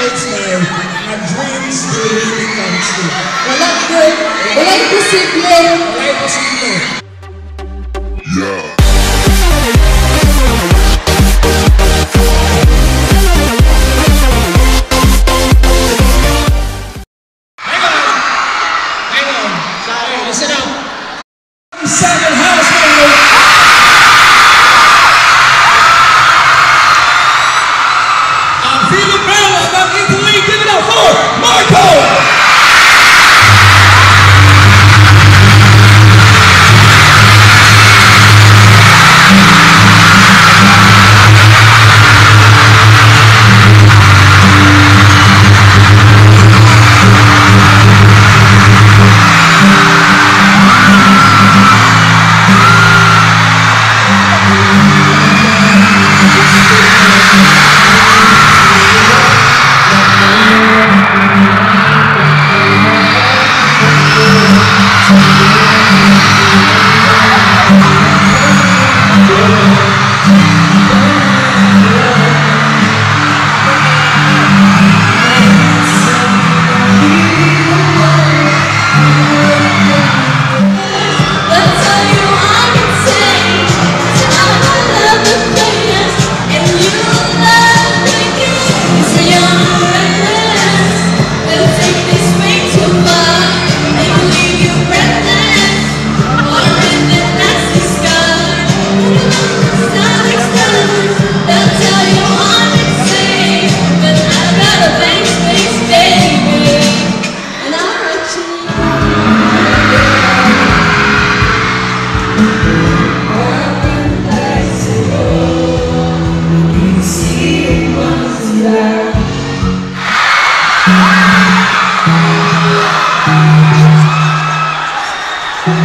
it's. My dreams still really come true. Walang good, gonna see posible. Yeah.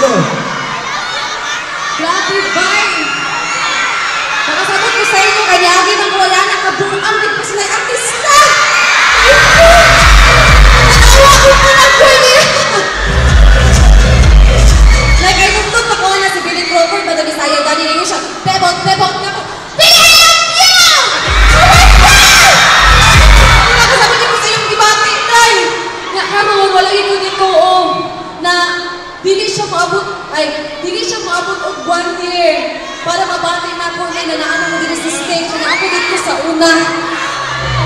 네. sa una.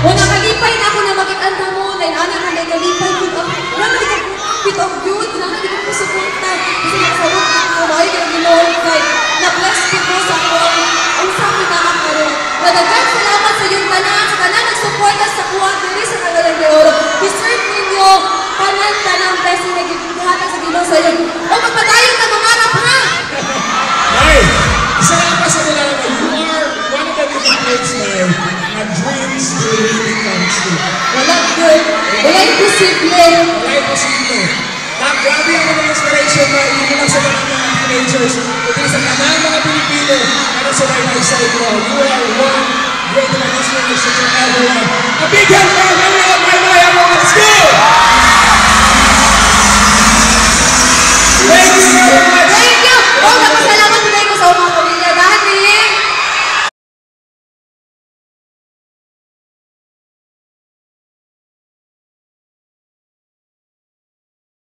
Wala kalipay na ako na makitanda mo, na inana ka na kalipay ko ang wala ka bit of good, na ka ko suporta. Kasi nasa wala ka, kawai ka, ginawal ka. Pero, wala imposible. Ang grabe ang mga inspiration na hindi lang sa mga mga teenagers, kundi sa tanan mga Pilipino na sa right side mo. You are one great inspiration to everyone. A big hand